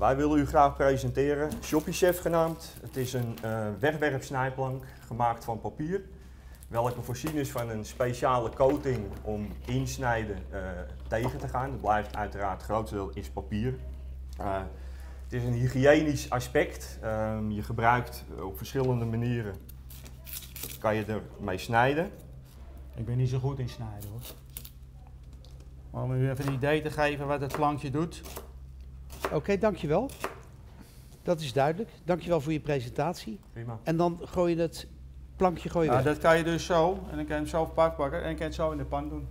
Wij willen u graag presenteren Shoppy Chef genaamd. Het is een uh, wegwerpsnijplank gemaakt van papier, welke voorzien is van een speciale coating om insnijden uh, tegen te gaan. Het blijft uiteraard grotendeels is papier. Uh, het is een hygiënisch aspect. Um, je gebruikt op verschillende manieren, kan je ermee snijden. Ik ben niet zo goed in snijden hoor. Maar om u even een idee te geven wat het plankje doet. Oké, okay, dankjewel. Dat is duidelijk. Dankjewel voor je presentatie. Prima. En dan gooi je het plankje gooi je ja, weg. Dat kan je dus zo. En dan kan je hem zo op pakken en dan kan je het zo in de pan doen.